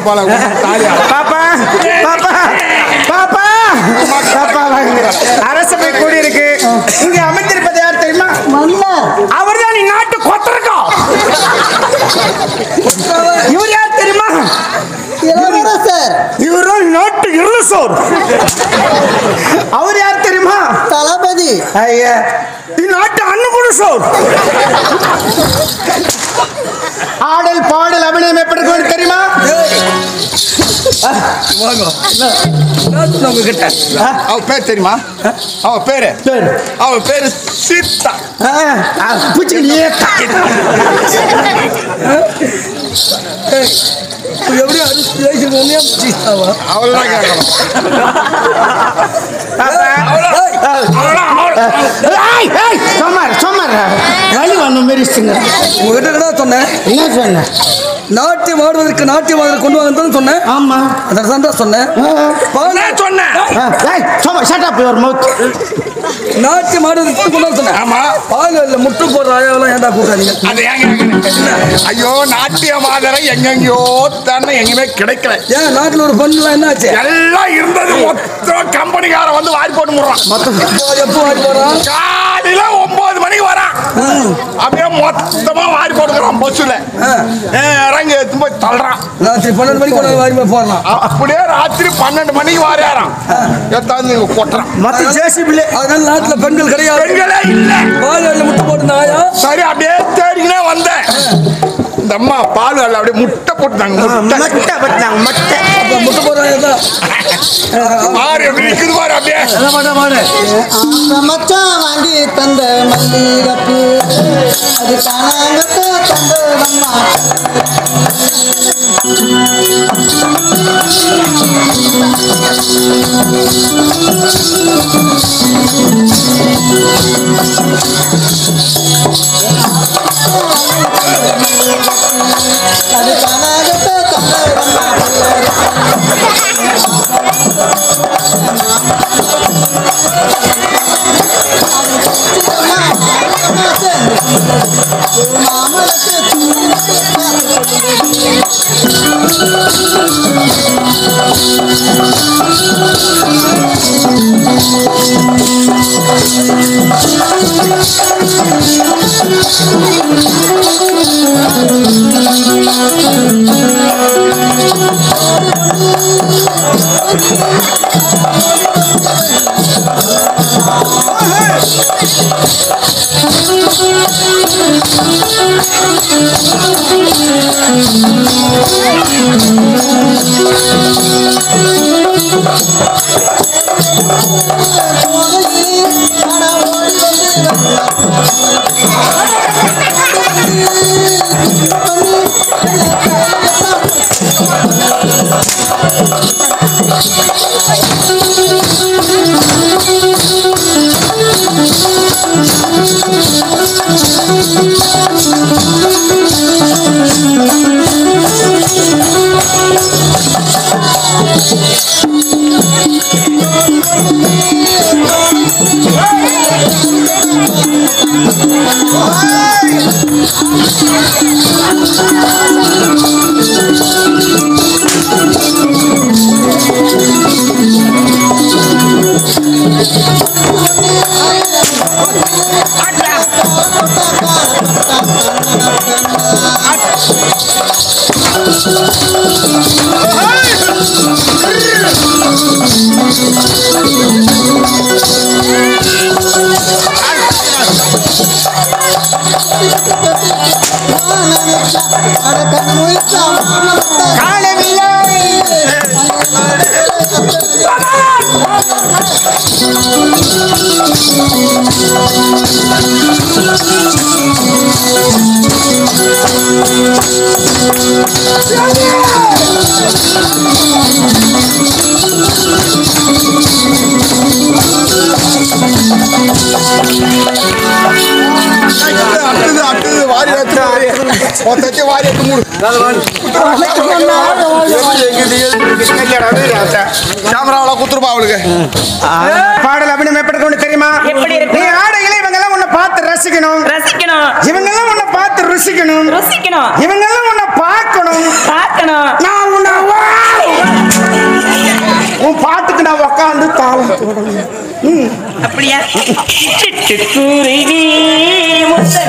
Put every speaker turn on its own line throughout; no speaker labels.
ஊர்றியா பால தாலியா
பாப்பா பாப்பா பாப்பா பாப்பா. அரசபை கூடி இருக்கு இங்க அமைந்திருப்பது யார் தெரியுமா
மன்னர்
அவர்தான் நீ நாட்டு கொத்தரக்கா இவர் யார் தெரியுமா
இளவரசர்
இவரும் நாட்டு இருளசோர் அவர் யார் ஐயா இந்நாட்டு அன்னகுணசோர் ஆடல் பாடல் அபிநயம் எப்படி இருக்கும்னு தெரியுமா?
அவ பேர் தெரியுமா? அவ பேரு?
பேரு.
அவ பேரு சீதா.
பூச்சி
எப்படி அரிசி பேசுறதுன்னே புரியுதாவா?
அவள்தான் கேட்கணும்.
சொன்னார் சொன்னார். வழி வந்த மாரிச்சுங்க
உங்ககிட்ட என்ன சொன்னேன்?
என்ன சொன்ன?
நாட்டியம் ஆடுவதற்கு நாட்டியம் ஆடுற கொண்டு வாங்கன்னு சொன்னேன்.
ஆமா.
அதனால தான் சொன்னேன்.
சொன்னேன்.
சும்மா ஷட் அப் யுவர் மவுத்
நாட்டியம் ஆடுவதற்கு கொண்டு வர சொன்னேன்.
ஆமா.
பால் இல்ல முட்டு போடுற ஆயாவெல்லாம் ஏன்டா
ஏங்க. ஐயோ நாட்டிய மாதரை எங்கெங்கயோ தானே எங்கேயுமே கிடைக்கல.
ஏன் நாட்டுல ஒரு பொண்ணுலாம் என்ன ஆச்சு
எல்லாம் இருந்தது. மொத்த கம்பெனிக்காரன் வந்து வாரி போட்டு முடுறான்.
எப்போ எப்போ வாடி போறான்
காலையில ஒன்பது மணிக்கு வரான். அப்படியே மொத்தமா வாரி போட்டுக்கிறான் பஸ்ஸுல இறங்கி எடுத்து போய் தள்ளுறான்.
ராத்திரி பன்னெண்டு மணிக்கு வாரி போய் போடலாம்.
அப்படியே ராத்திரி பன்னெண்டு மணிக்கு வாரியாரான் எத்தாந்து கொட்டுறான்.
மத்த ஜேசிபிலே
அதனால நாட்டுல பெண்கள் கிடையாது.
பெண்களே இல்ல.
பால் இல்ல முட்டை போட்டு ஆயா?
சரி அப்படியே தேடிக்கினே வந்தேன். இந்த அம்மா பால் வரல அப்படியே முட்டை போட்டுட்டாங்க முட்டை.
மட்டை பட்டாங்க மட்டை.
முட்டை போடுற ஆயா தான்
மாறி எப்படி நிக்குது பாரு அப்படியே.
என்ன பண்ண மாடு
ஆசை மச்சான் வாங்கி தந்த மல்லிகைப்பூ அது காணாங்கத்த தந்த வம்மா அது காணாங்கத்த தந்த Oh,
அட்டுது அட்டுது வாரி வச்சு மொத்தத்தை வாரி எடுத்து மூடு கேமராவில குத்துருப்பா அவளுக்கு
பாடல் அபிநயம் எப்படி கொண்டு தெரியுமா? நீ ஆடைகளை இவங்க எல்லாம் உன்னை பார்த்து ரசிக்கணும்
ரசிக்கணும்
இவங்க எல்லாம் உன்னை பார்த்து ருசிக்கணும்
ருசிக்கணும்
இவங்க எல்லாம் உன்னை பார்க்கணும்
பார்க்கணும்
நான் உன்னை! உன் பாட்டுக்கு நான் உக்காந்து தாளம் போடணும். ம்.
அப்படியா சிட்டுக்குருவி முட்டை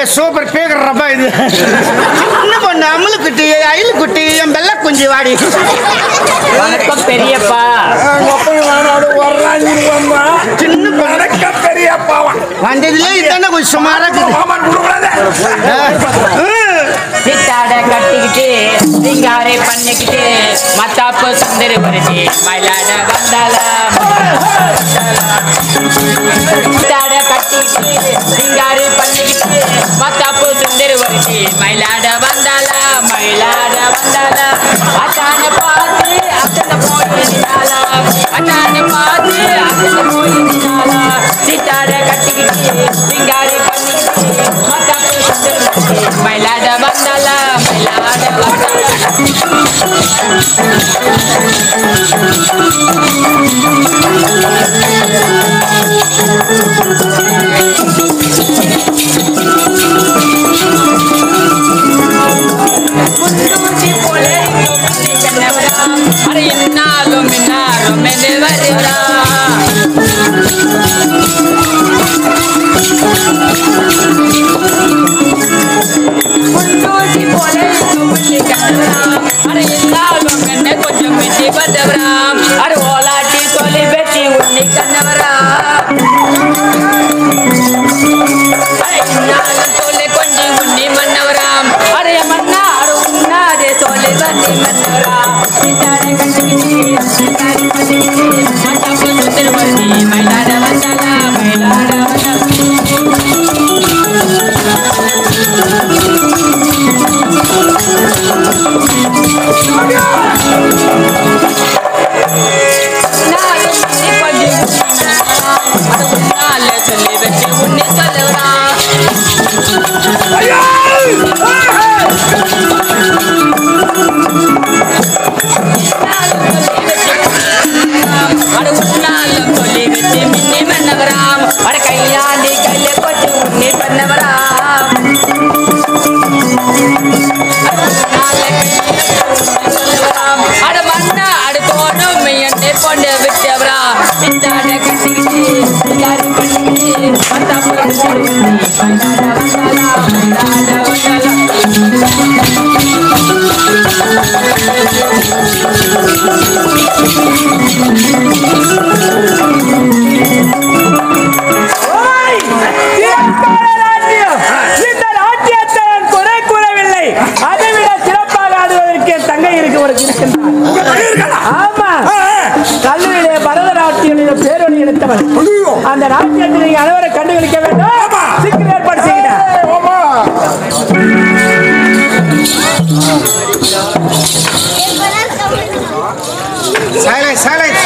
ஐயா சூப்பர் பேக்கிறப்பா இது. என்ன பண்ண அமுலு குட்டி அயிலு குட்டி என் வெள்ள குஞ்சு வாடி.
வணக்கம் பெரியப்பா.
சின்ன பொண்ணு.
வணக்க பெரியப்பாவா
வந்ததுல இதானே கொஞ்சம் சுமாரா
சித்தாட கட்டிக்கிட்டு சிங்காரை பண்ணிக்கிட்டு மத்தாப்பு சுந்தரி வருதி மயிலாட வந்தால சித்தாட கட்டிக்கிட்டு சிங்காரி பண்ணிக்கிட்டு மத்தாப்பு சுந்தர் வருதி மயிலாட வந்தாளா? மயிலாட வந்தாளா? அத்தான பார்த்து அத்தனை போயினாளா அத்தான பார்த்து அத்தனை போயினாளா சித்தாட கட்டிக்கிட்டு சிங்காரி பண்ணிக்கிட்டு மத்தாப்பு சுந்தர் வருதி மயிலாட வந்தாளா? மயிலாட
வந்தாளா? ஒருவர் இருக்கின்றார். ஆமா. கல்லூரியிலே பரதநாட்டிய பேரணி எடுத்தவர். அந்த நாட்டியத்தை நீங்க அனைவரை கண்டுபிடிக்க வேண்டும். சீக்கிரம் ஏற்பாடு செய்கிறேன்
சைலன்ஸ் சைலன்ஸ்.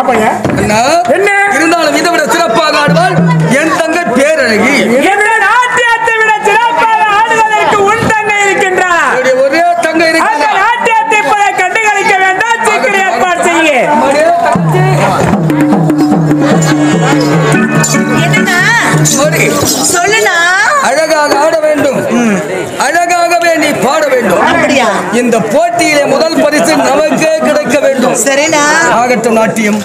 அப்பையா?
என்ன? நாட்டியம்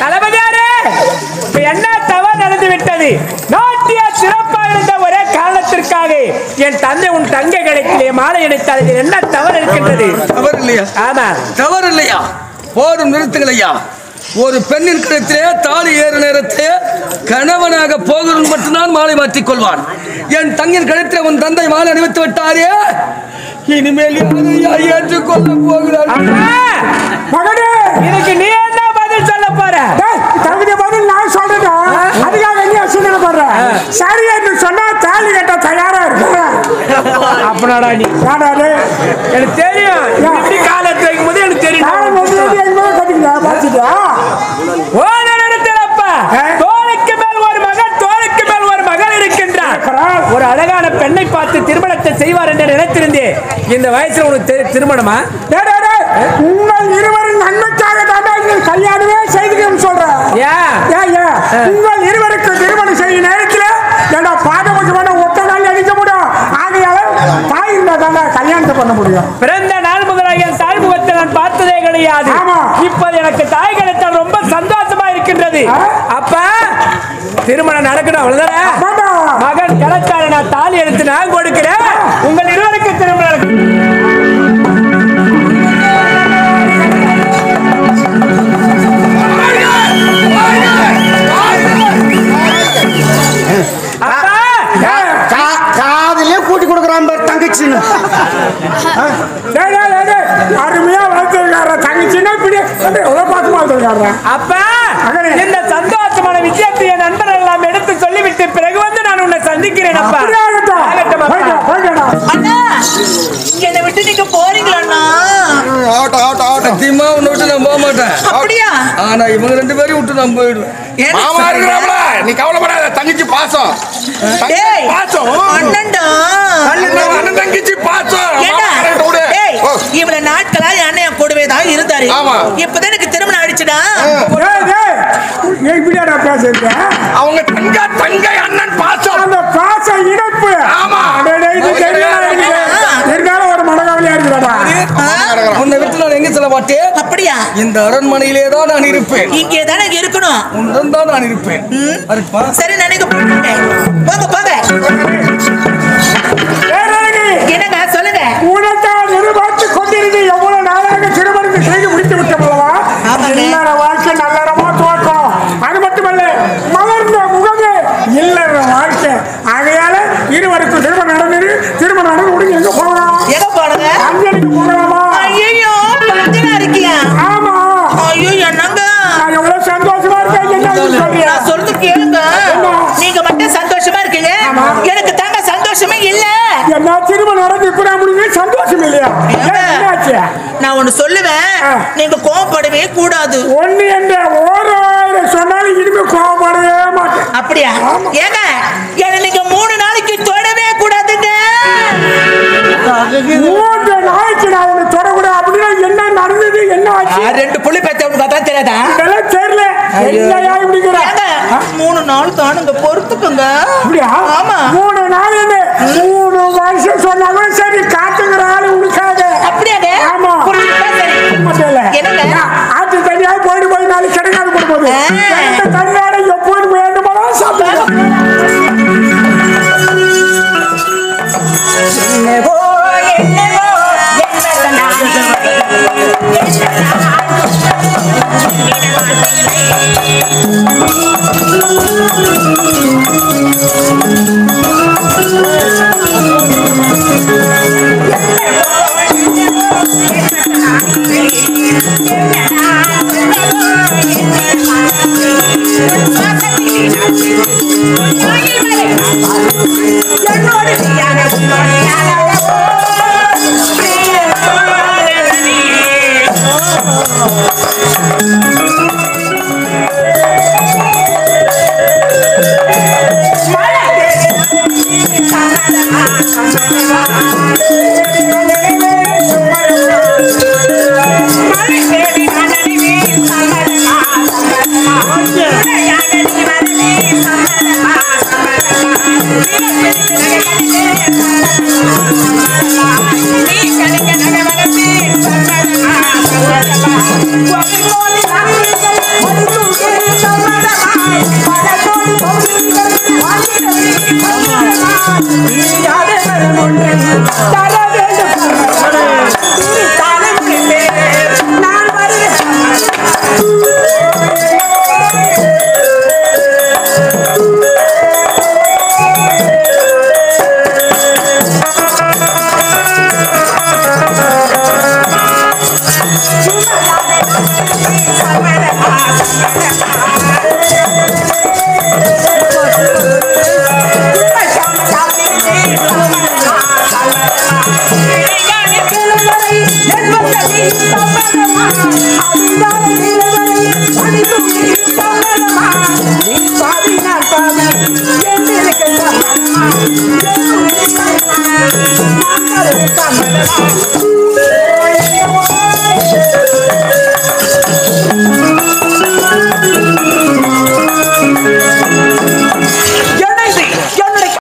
தளபதியாரே இப்ப என்ன தவறு நடந்து விட்டது? நாட்டிய சிறப்பாக இருந்த ஒரே காரணத்திற்காக என் தந்தை உன் தங்கை கிடைக்கலையே மாலை இணைத்தால் என்ன தவறு இருக்கின்றது?
தவறு இல்லையா?
ஆமா.
தவறு இல்லையா? போதும் நிறுத்துங்கள் ஐயா. ஒரு பெண்ணின் கழுத்திலே தாலி ஏறு நேரத்திலே கணவனாக போகிறவன் மட்டும்தான் மாலை மாற்றிக் கொள்வான். என் தங்கின் கழுத்திலே உன் தந்தை மாலை அணிவித்து விட்டாரே. இனிமேல் ஏற்றுக்கொள்ள போகிறார்
இதுக்கு நீ என்ன பதில் சொல்ல போற?
தகுதி பதில் நான் சொல்றேன் அதுக்காக நீ அசுதனை பண்ற? சரி என்று சொன்னா தாலி கட்ட தயாரா இருக்கு.
அப்பனாடா நீ. எனக்கு தெரியும். இப்படி காலத்து வைக்கும் போது எனக்கு தெரியும்
எங்க கட்டிக்கிட்டா பாத்துட்டியா
ஓரிடத்திலப்பா, தோளுக்கு மேல் ஒரு மகன் தோளுக்கு மேல் ஒரு மகள் இருக்கின்றார் ஒரு அழகான பெண்ணை பார்த்து திருமணத்தை செய்வார் என்று நினைத்திருந்தேன். இந்த வயசுல உனக்கு தெரி- திருமணமா?
உங்கள் இருவரின் நன்மைக்காக இந்த கல்யாணமே செய்துக்கணும்னு சொல்றேன்? உங்கள் இருவருக்கு திருமணம் செய்யும் நேரத்தில் ஏண்டா பாதபட்சமான ஒத்த நாள் அடிக்க முடியும்? ஆகையால தாய் இருந்தா தாண்டா கல்யாணத்தை பண்ண முடியும்.
பிறந்த நாள் முதலாக தாய் முகத்தை நான் பார்த்ததே கிடையாது. இப்போது எனக்கு தாய் கிடைத்தால் ரொம்ப சந்தோஷமா இருக்கின்றது? அப்ப திருமணம் நடக்கணும் அவ்வளவுதானே? நான் தாலி எடுத்து நான் கொடுக்கிறேன். உங்கள் இருவருக்கு
காதலே கூட்டி கொடுக்குறான் பாரு தங்கச்சின்னு.
டேய், டேய், டேய், டேய், அருமையா வளர்த்துருக்காரு தங்கச்சின்னா இப்படி எவ்வளவு பார்த்து வளர்த்துருக்காரு
அப்பா. இந்த சந்தோஷமான விஷயத்தை என் நண்பர் எல்லாம் எடுத்து சொல்லிவிட்டு பிறகு வந்து
என்னை விட்டு நீங்க போறீங்களா
ஆகட்டும்
சத்தியமா உன்னை விட்டு நான் போக மாட்டேன்.
அப்படியா?
ஆனா இவங்க ரெண்டு பேரையும் விட்டு நான் போயிடுவேன்.
என்ன
மாமா? இருக்கிறாப்ல நீ கவலைப்படாத. தங்கச்சி பாசம். பாசம்.
அண்ணன்டா.
அண்ணன் தங்கச்சி பாசம்.
இவ்வளவு நாட்களா என் அண்ணன் என் கூடவே தான் இருந்தாரு. இப்பதான் எனக்கு திருமணம் ஆயிடுச்சுடா.
இப்படியாடா பேசுறீங்க?
அவங்க தங்க தங்கை அண்ணன் பாசம்.
அந்த பாச இணைப்பு
ஆமா.
தெரியாதா ஒரு மனக்கவலையா இருக்குதாடா?
உன்னை விட்டு நான் எங்க செல்ல மாட்டேன்
அப்படியா?
இந்த அரண்மனையிலே தான் நான் இருப்பேன்.
இங்கே தானே இருக்கணும்.
உன்னுடன் தான் நான் இருப்பேன்.
சரி நினைக்க போங்க போங்க.
நான்
ஒண்ணு சொல்லுவேன். நீங்க கோவப்படவே கூடாது.
ஒண்ணு என்ற ஓராயிரம் சொன்னாலும் இனிமே கோவப்படவே மாட்டேன்.
அப்படியா? ஏங்க என்ன நீங்க மூணு நாளைக்கு தொடவே கூடாதுங்க.
மூன்று நாளைக்கு நான் உன்னை தொடக்கூடாது. அப்படின்னா என்ன நடந்தது? என்ன ஆச்சு?
ரெண்டு புள்ளி பெத்தவனுக்கு அதான் தெரியாதா?
இதெல்லாம் தெரியல. என்னையா இப்படிங்கிற?
ஏங்க, மூணு நாள் தானுங்க பொறுத்துக்குங்க.
அப்படியா?
ஆமா.
மூணு நாள் மூணு வருஷம் சொன்னாலும் சரி சாப்பிடு தனியார எப்போது
வேண்டுமானா சாப்பிடு Thank you.
Oh.